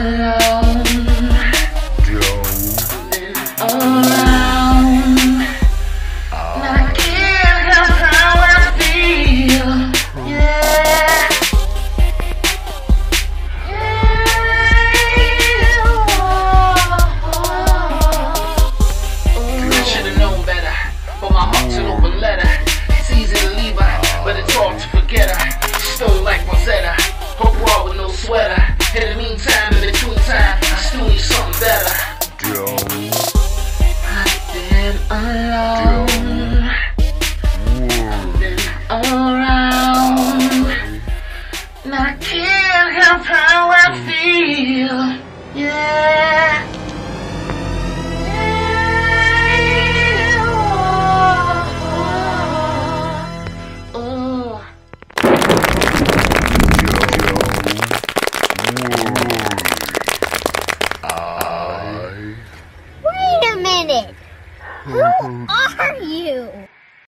alone. Joe. Oh. all around. And I can't help how I feel. Yeah. Who are you?